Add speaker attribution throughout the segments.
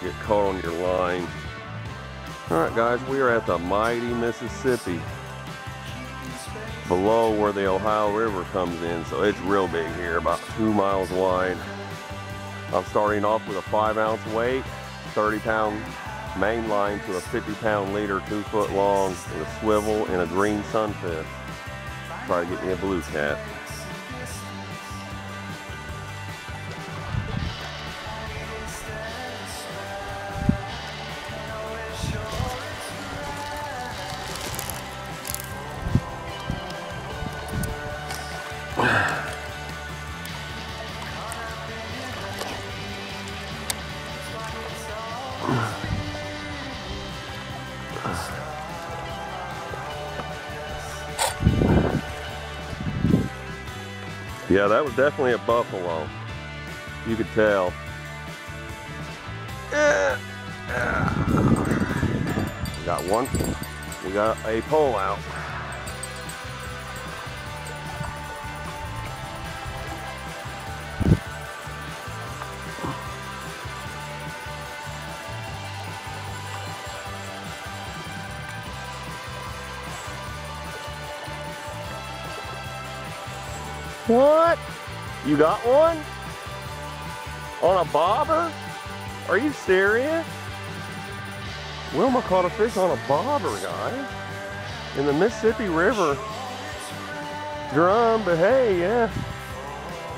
Speaker 1: get caught on your line. All right, guys, we are at the mighty Mississippi, below where the Ohio River comes in. So it's real big here, about two miles wide. I'm starting off with a five ounce weight, 30 pound main line to a 50 pound leader, two foot long, with a swivel and a green sunfish. Try to get me a blue cat. Yeah, that was definitely a buffalo. You could tell. Eh, eh. We got one. We got a pole out. You got one? On a bobber? Are you serious? Wilma caught a fish on a bobber, guys. In the Mississippi River. Drum, but hey, yeah.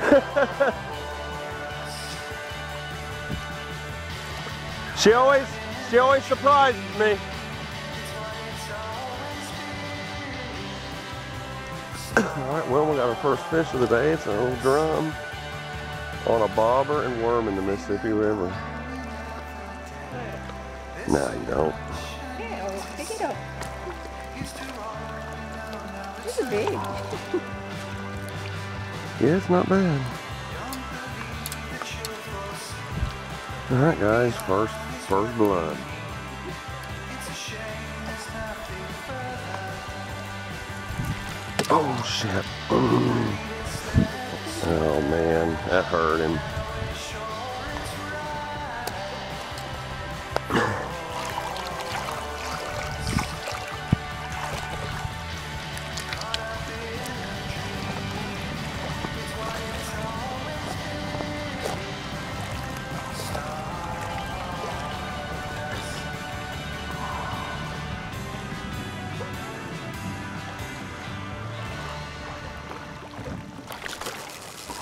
Speaker 1: she always, she always surprises me. All right, well, we got our first fish of the day. It's an old drum on a bobber and worm in the Mississippi River. No, you don't.
Speaker 2: Yeah, pick. This is big.
Speaker 1: Yeah, it's not bad. All right, guys, first, first blood. Shit. Oh man, that hurt him.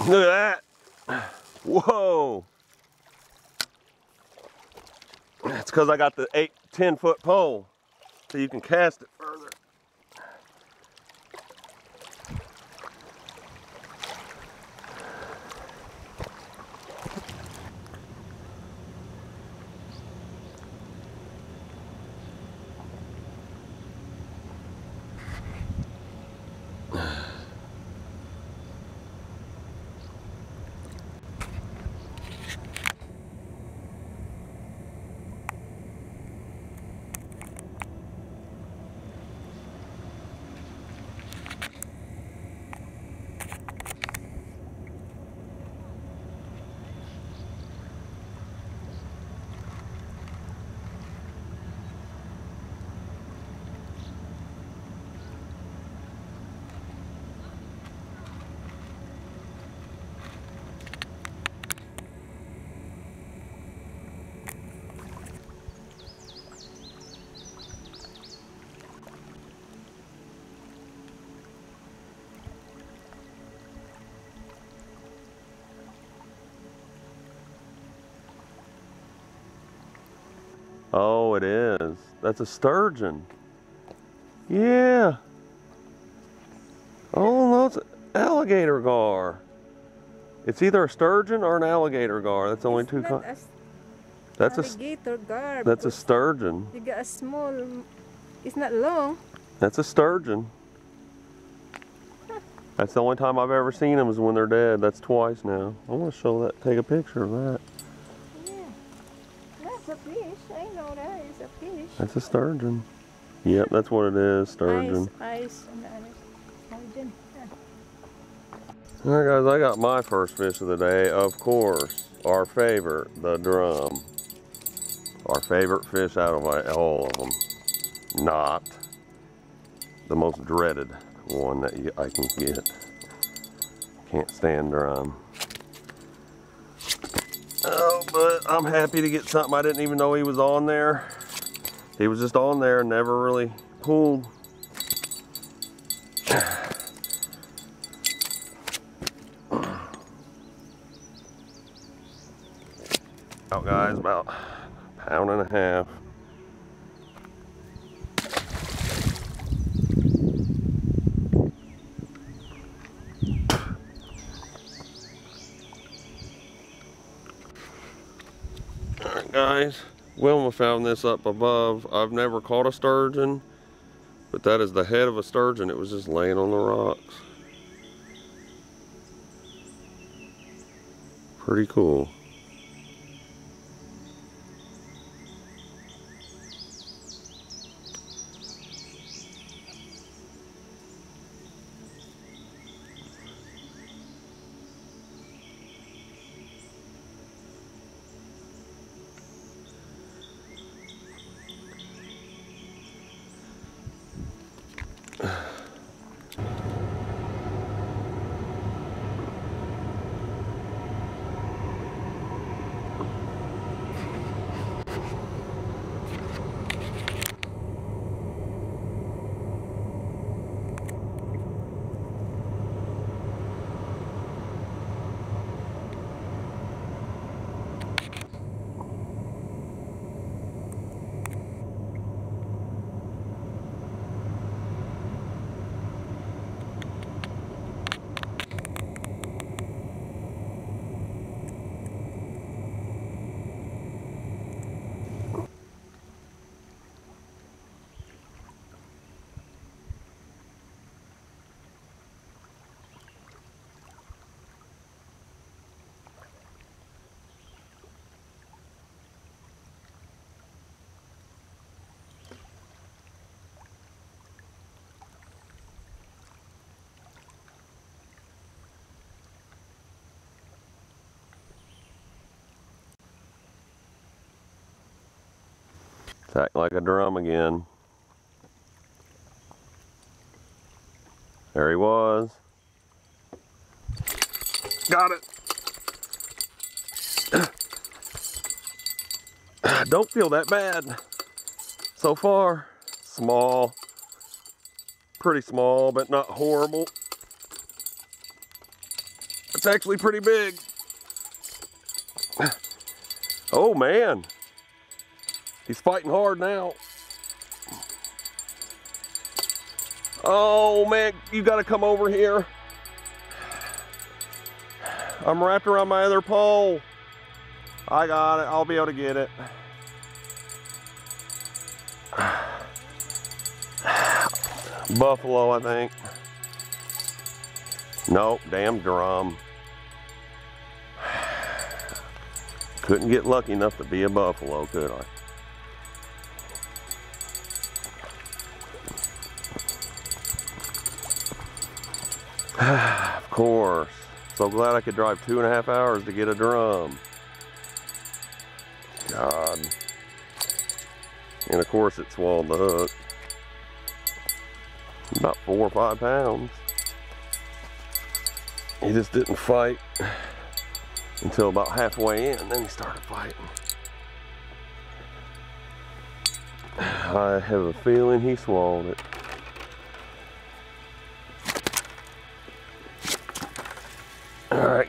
Speaker 1: Look at that. Whoa. That's because I got the eight, 10 foot pole so you can cast it further. Oh, it is. That's a sturgeon. Yeah. Oh, no, it's an alligator gar. It's either a sturgeon or an alligator gar. That's only
Speaker 2: It's
Speaker 1: two.
Speaker 2: not
Speaker 1: Con-
Speaker 2: a s-
Speaker 1: that's a s-
Speaker 2: alligator garb.
Speaker 1: that's a sturgeon.
Speaker 2: You got a small. It's not long.
Speaker 1: That's a sturgeon. That's the only time I've ever seen them is when they're dead. That's twice now. I want to show that. Take a picture of that.
Speaker 2: Yeah. That's a fish. I know that is a fish.
Speaker 1: That's a sturgeon. Yep, that's what it is. Sturgeon.
Speaker 2: Eyes, eyes, and that is sturgeon.
Speaker 1: All right, guys, I got my first fish of the day. Of course, our favorite, the drum. Our favorite fish out of all of them. Not the most dreaded one that you, I can get. Can't stand drum. I'm happy to get something I didn't even know he was on there. He was just on there never really pulled. Out guys, about pound and a half. Guys, Wilma found this up above. I've never caught a sturgeon, but that is the head of a sturgeon. It was just laying on the rocks. Pretty cool. It's acting like a drum again. There he was. Got it. Don't feel that bad. So far, small. Pretty small, but not horrible. It's actually pretty big. Oh man. He's fighting hard now. Oh man, you gotta come over here. I'm wrapped around my other pole. I got it, I'll be able to get it. Buffalo, I think. Nope, damn drum. Couldn't get lucky enough to be a buffalo, could I? of course. So glad I could drive two and a half hours to get a drum. God. And of course it swallowed the hook. About four or five pounds. He just didn't fight until about halfway in, then he started fighting. I have a feeling he swallowed it.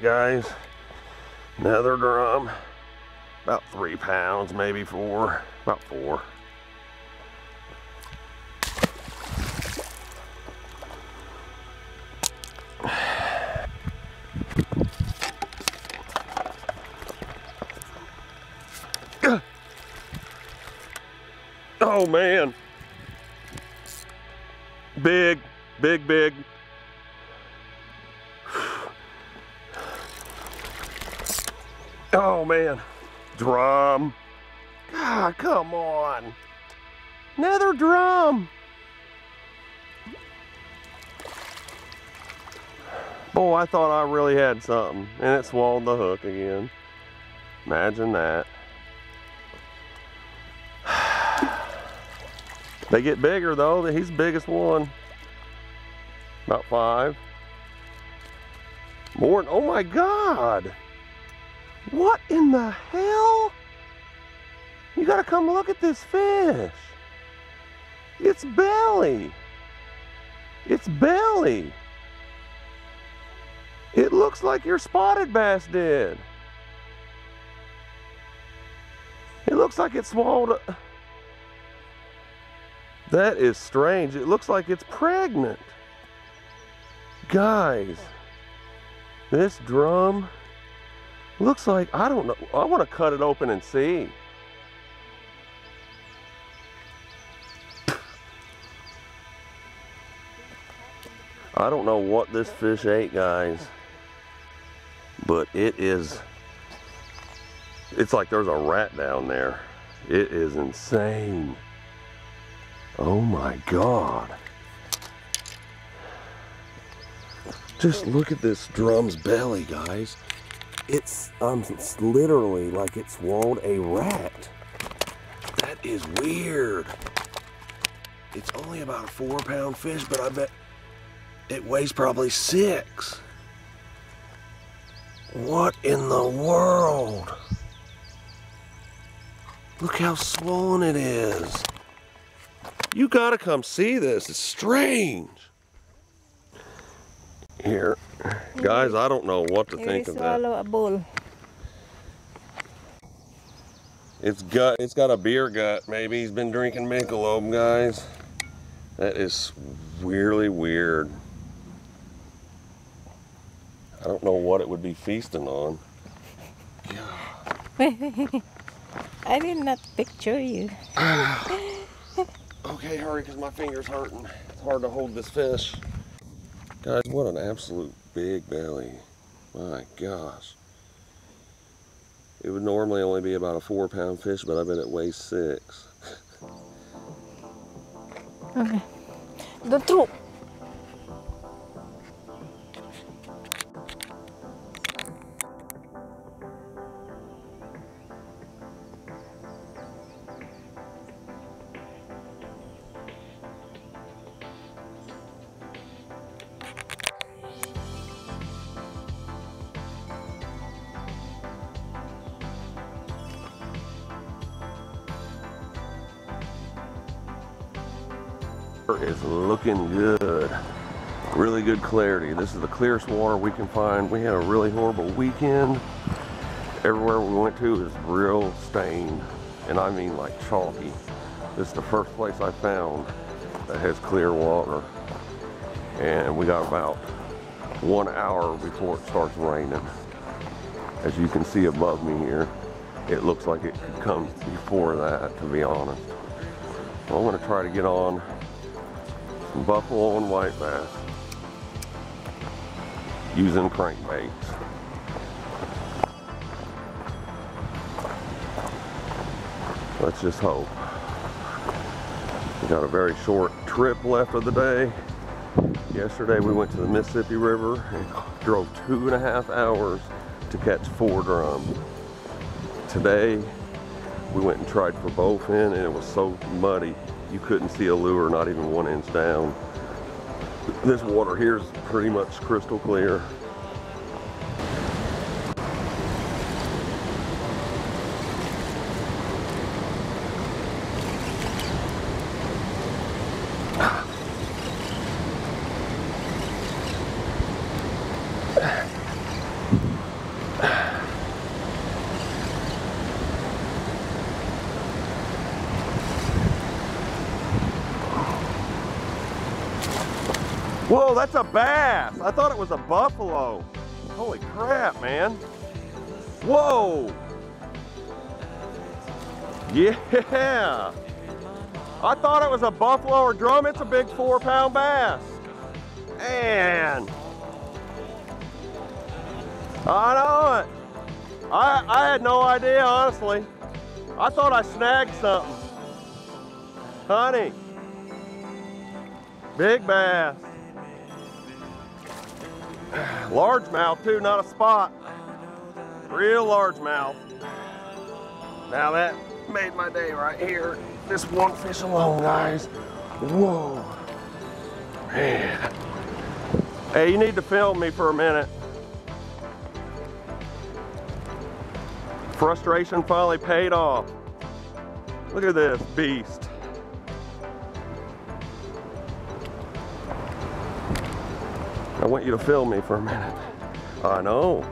Speaker 1: Guys, another drum, about three pounds, maybe four, about four. Oh man. Big, big, big. Oh man. Drum. God, come on. Another drum. Boy, I thought I really had something. And it swallowed the hook again. Imagine that. They get bigger though. He's the biggest one. About five. More. Oh my God. What in the hell? You gotta come look at this fish. It's belly. It's belly. It looks like your spotted bass did. It looks like it swallowed a... That is strange. It looks like it's pregnant. Guys, this drum looks like, I don't know, I want to cut it open and see. I don't know what this fish ate, guys, but it is, it's like there's a rat down there. It is insane. Oh my God. Just look at this drum's belly, guys. It's, um, it's literally like it swallowed a rat. That is weird. It's only about a four pound fish, but I bet it weighs probably six. What in the world? Look how swollen it is. You gotta come see this. It's strange. Here, guys, I don't know what to think of that.
Speaker 2: a bull.
Speaker 1: It's gut. It's got a beer gut. Maybe he's been drinking Michelob, guys. That is really weird. I don't know what it would be feasting on.
Speaker 2: I did not picture you.
Speaker 1: Okay, hurry, because my finger's hurting. It's hard to hold this fish. Guys, what an absolute big belly. My gosh. It would normally only be about a four pound fish, but I bet it weighs six.
Speaker 2: Okay. Don't throw.
Speaker 1: Is looking good. Really good clarity. This is the clearest water we can find. We had a really horrible weekend. Everywhere we went to is real stained, and I mean like chalky. This is the first place I found that has clear water. And we got about one hour before it starts raining. As you can see above me here, it looks like it could come before that, to be honest. I'm gonna try to get on buffalo and white bass using crankbaits. Let's just hope. We got a very short trip left of the day. Yesterday we went to the Mississippi River and drove two and a half hours to catch four drum. Today we went and tried for bowfin and it was so muddy you couldn't see a lure not even one inch down. This water here is pretty much crystal clear. Whoa, that's a bass. I thought it was a buffalo. Holy crap, man. Whoa. Yeah. I thought it was a buffalo or drum. It's a big four pound bass. Man. I know it. I, I had no idea, honestly. I thought I snagged something. Honey. Big bass. Largemouth too, not a spot. Real largemouth. Now that made my day right here. this one fish alone, guys. Whoa. Man. Hey, you need to film me for a minute. Frustration finally paid off. Look at this beast. Want you to film me for a minute. I know.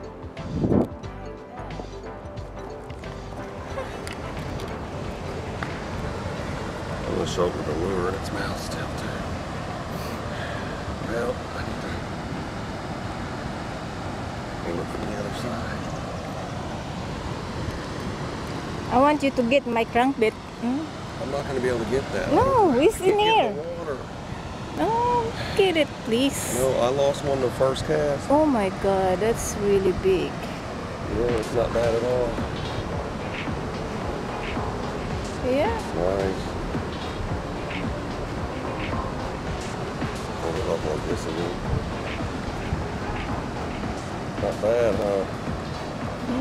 Speaker 1: I'm gonna show with the lure in its mouth still too. Well, I need to look from the other side.
Speaker 2: I want you to get my crankbait. Hmm?
Speaker 1: I'm not gonna be able to get that.
Speaker 2: No, it's in
Speaker 1: Can't get
Speaker 2: here. Get it, please.
Speaker 1: No, I lost one the first cast.
Speaker 2: Oh my god, that's really big.
Speaker 1: Yeah, it's not bad at all.
Speaker 2: Yeah.
Speaker 1: Nice. Hold it up like this again. Not bad, huh?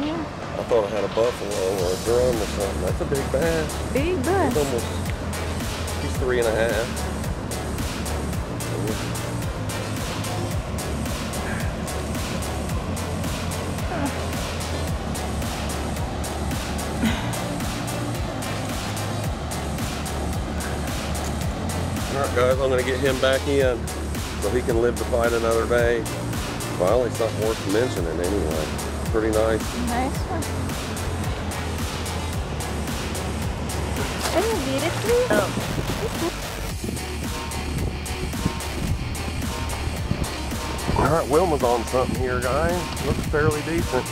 Speaker 2: Yeah.
Speaker 1: I thought I had a buffalo or a drum or something. That's a big bass.
Speaker 2: Big
Speaker 1: He's
Speaker 2: bass.
Speaker 1: almost, he's three and a half. All right, guys, I'm gonna get him back in so he can live to fight another day. Finally, something worth mentioning anyway. Pretty nice.
Speaker 2: Nice one. Can you get it, please? Oh.
Speaker 1: All right, Wilma's on something here, guys. Looks fairly decent.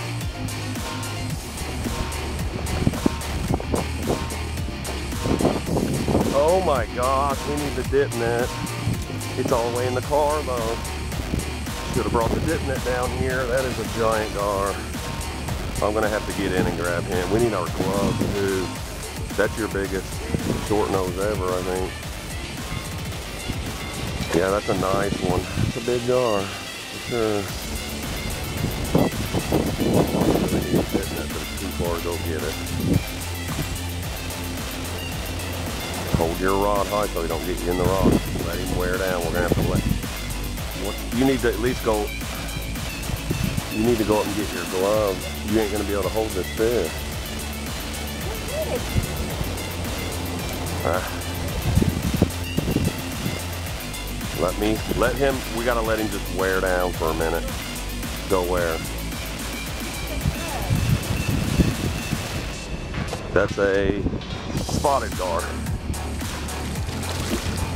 Speaker 1: Oh my gosh, we need the dip net. It's all the way in the car though. Should have brought the dip net down here. That is a giant gar. I'm gonna have to get in and grab him. We need our gloves too. That's your biggest short nose ever, I think. Yeah, that's a nice one. It's a big gar, for sure. Really need to dip net, but it's too far to go get it. Hold your rod high so he don't get you in the rod. Let him wear down. We're gonna have to let. You need to at least go. You need to go up and get your gloves. You ain't gonna be able to hold this fish. Ah. Let me let him. We gotta let him just wear down for a minute. Go where? That's a spotted gar.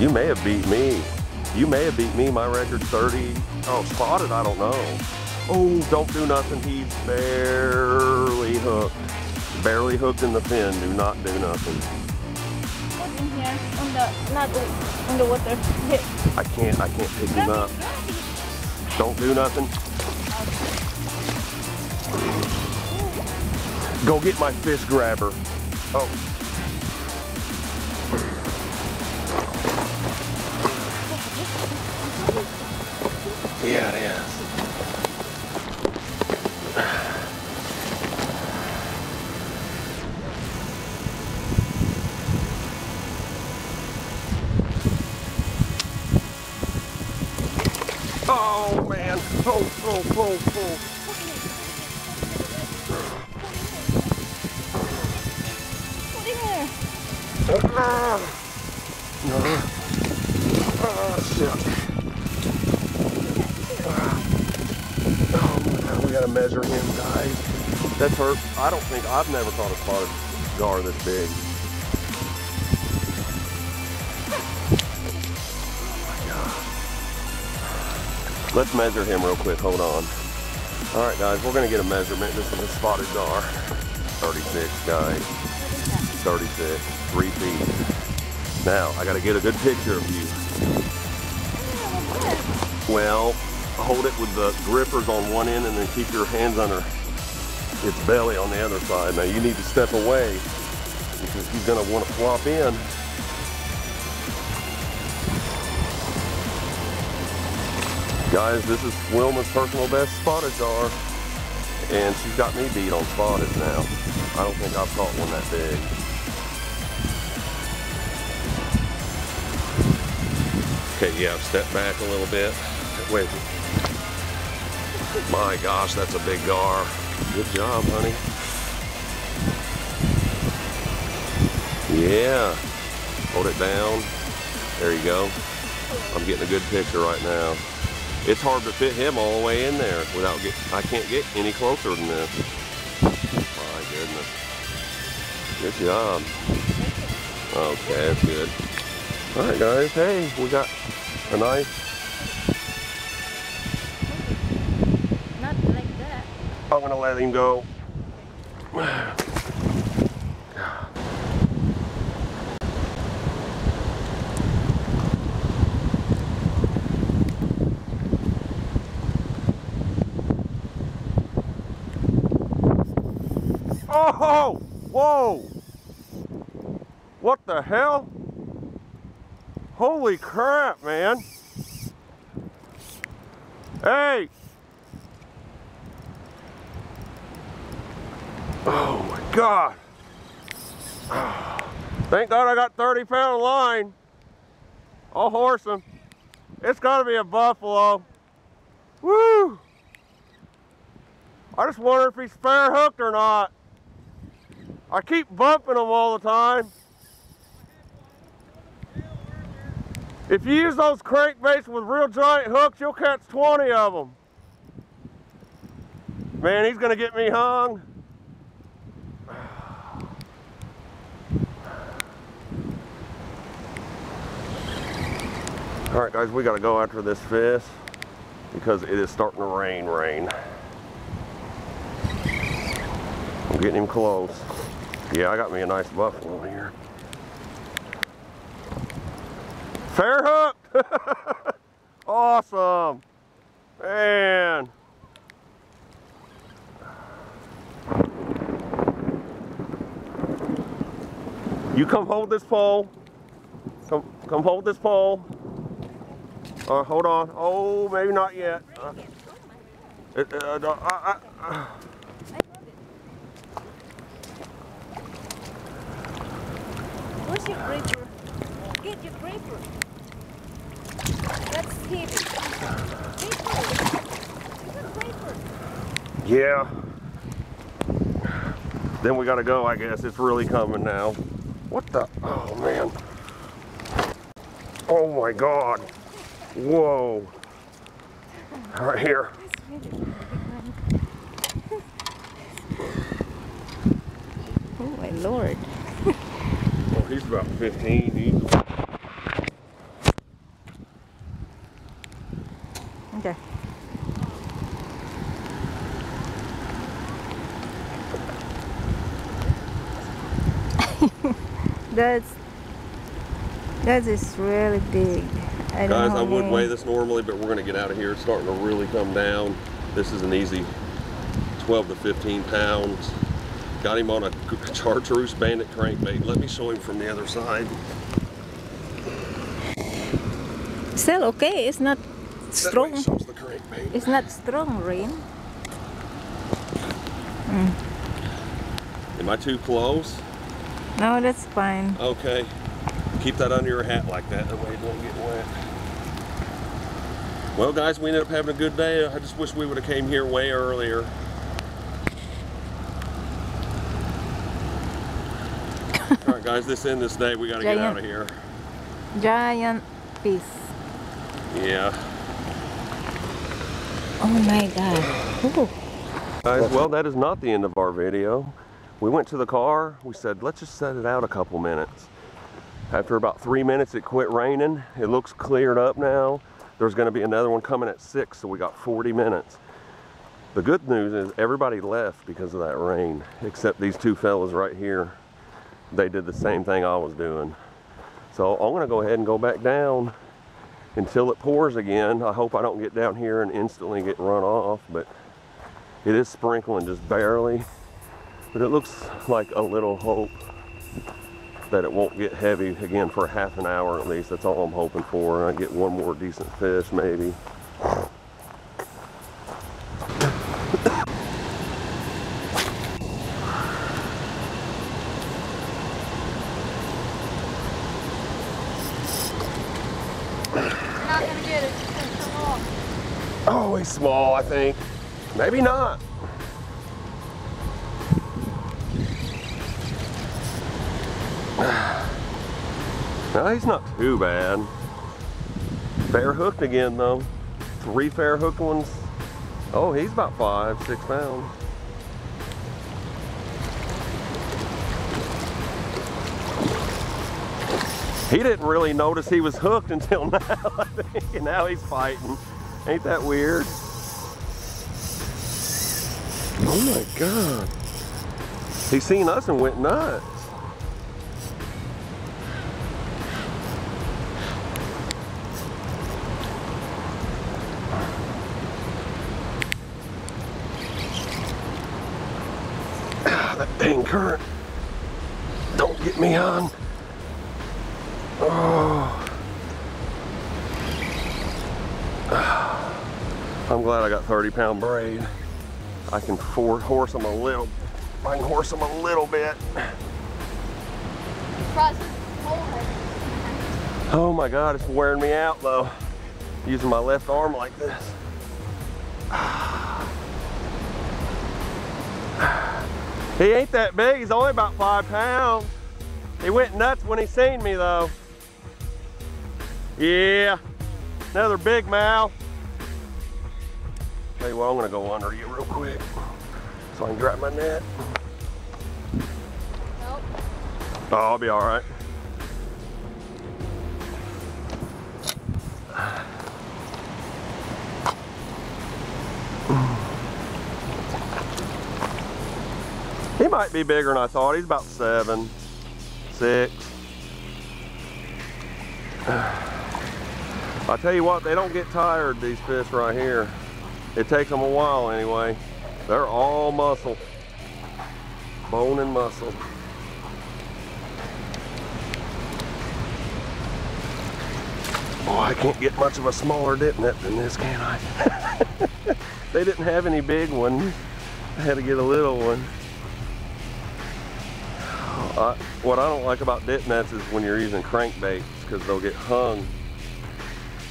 Speaker 1: You may have beat me. You may have beat me. My record's 30. Oh, spotted, I don't know. Oh, don't do nothing. He's barely hooked. Barely hooked in the fin. Do not do nothing.
Speaker 2: Put in here on the not on the water.
Speaker 1: I can't, I can't pick him up. Don't do nothing. Go get my fish grabber. Oh. Yeah, yeah. Oh man. Oh, oh, oh, oh. Think I've never caught a spotted gar this big. Let's measure him real quick. Hold on. All right, guys, we're gonna get a measurement. This is a spotted gar. 36, guys. 36, three feet. Now, I gotta get a good picture of you. Well, hold it with the grippers on one end and then keep your hands under its belly on the other side. Now you need to step away because he's gonna wanna flop in. Guys, this is Wilma's personal best spotted gar. And she's got me beat on spotted now. I don't think I've caught one that big. Okay, yeah, step back a little bit. Wait. My gosh, that's a big gar. Good job, honey. Yeah. Hold it down. There you go. I'm getting a good picture right now. It's hard to fit him all the way in there without get. I can't get any closer than this. My goodness. Good job. Okay, that's good. All right, guys. Hey, we got a nice. I'm gonna let him go. Oh! Whoa! What the hell? Holy crap, man! Hey! Oh my God! Thank God I got 30 pound line. I'll horse him. It's gotta be a buffalo. Woo! I just wonder if he's fair hooked or not. I keep bumping him all the time. If you use those crankbaits with real giant hooks, you'll catch 20 of them. Man, he's gonna get me hung. All right, guys, we gotta go after this fish because it is starting to rain, rain. I'm getting him close. Yeah, I got me a nice buffalo here. Fair hook! awesome! Man! You come hold this pole. Come, come hold this pole. Uh, hold on. Oh, maybe not yet. Uh, it, uh, no, uh, uh,
Speaker 2: Where's your grapefruit? Get your grapefruit. That's heavy. Grapefruit. You got grapefruit.
Speaker 1: yeah. Then we gotta go, I guess. It's really coming now. What the? Oh, man. Oh, my God. Whoa. Right here.
Speaker 2: That's really big one. oh my lord.
Speaker 1: Oh, he's about 15. He's
Speaker 2: Okay. That's that is really big. I
Speaker 1: Guys, I would weigh this normally, but we're gonna get out of here. It's starting to really come down. This is an easy 12 to 15 pounds. Got him on a chartreuse bandit crankbait. Let me show him from the other side.
Speaker 2: Still okay. It's not strong.
Speaker 1: way shows the crankbait.
Speaker 2: It's not strong rain.
Speaker 1: Am I too close?
Speaker 2: No, that's fine.
Speaker 1: Okay. Keep that under your hat like that. That way it won't get wet. Well, guys, we ended up having a good day. I just wish we would have came here way earlier. All right, guys, this end this day. We got to get out of here.
Speaker 2: Giant piece.
Speaker 1: Yeah.
Speaker 2: Oh my god. Ooh.
Speaker 1: Guys, well, that is not the end of our video. We went to the car. We said, let's just set it out a couple minutes. After about three minutes, it quit raining. It looks cleared up now. There's going to be another one coming at six, so we got 40 minutes. The good news is everybody left because of that rain, except these two fellas right here. They did the same thing I was doing. So I'm going to go ahead and go back down until it pours again. I hope I don't get down here and instantly get run off, but it is sprinkling just barely, but it looks like a little hope that it won't get heavy again for half an hour at least. That's all I'm hoping for. I get one more decent fish maybe. Oh, he's small, I think. Maybe not. He's not too bad. Fair hooked again though. Three fair hooked ones. Oh, he's about five, six pounds. He didn't really notice he was hooked until now, I think. Now he's fighting. Ain't that weird? Oh my God. He seen us and went nuts. 30 pound braid. I can horse them a little. I can horse them a little bit. Oh my God, it's wearing me out though. Using my left arm like this. He ain't that big, he's only about five pounds. He went nuts when he seen me though. Yeah, another big mouth. Tell you what, I'm gonna go under you real quick so I can grab my net.
Speaker 2: Nope.
Speaker 1: Oh, I'll be all right. He might be bigger than I thought. He's about seven, six. I tell you what, they don't get tired, these fish right here. It takes them a while anyway. They're all muscle, bone and muscle. Boy, I can't get much of a smaller dip net than this, can I? they didn't have any big ones. I had to get a little one. I, what I don't like about dip nets is when you're using crankbaits because they'll get hung.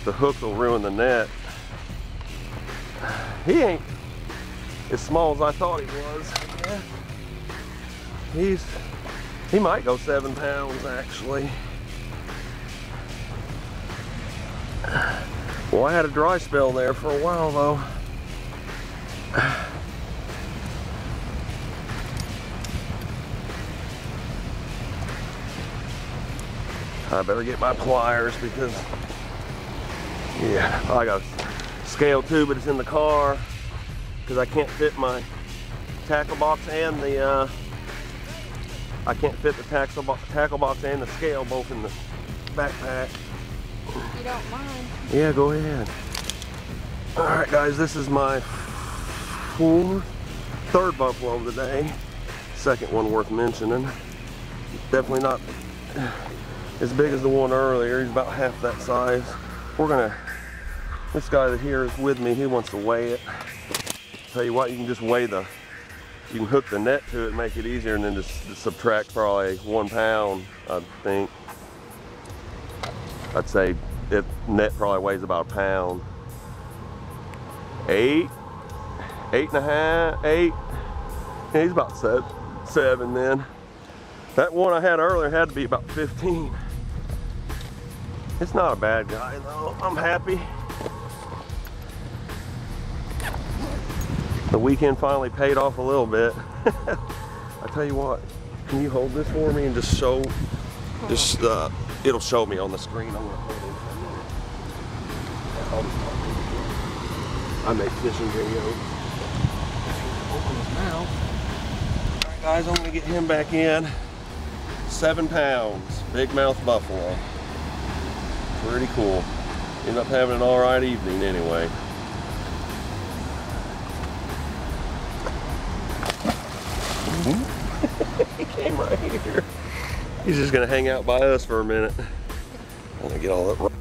Speaker 1: The hook will ruin the net. He ain't as small as I thought he was. Yeah. He's, he might go seven pounds actually. Well, I had a dry spell there for a while though. I better get my pliers because, yeah, I got scale too, but it's in the car because I can't fit my tackle box and the, uh, I can't fit the tackle, bo tackle box and the scale both in the backpack.
Speaker 2: If you don't mind.
Speaker 1: Yeah, go ahead. All right, guys, this is my fourth, third buffalo of the day. Second one worth mentioning. Definitely not as big as the one earlier. He's about half that size. We're gonna, this guy here is with me, he wants to weigh it. Tell you what, you can just weigh the, you can hook the net to it make it easier and then just, just subtract probably one pound, I think. I'd say it net probably weighs about a pound. Eight, eight and a half, eight. Yeah, he's about seven, seven then. That one I had earlier had to be about 15. It's not a bad guy though. I'm happy. The weekend finally paid off a little bit. I tell you what, can you hold this for me and just show, just uh, it'll show me on the screen. I'm gonna hold it for a minute. I make fishing videos. Open his mouth. All right, guys, I'm gonna get him back in. Seven pounds, big mouth buffalo. Pretty cool. Ended up having an all right evening anyway. He's just gonna hang out by us for a minute. I'm gonna get all that.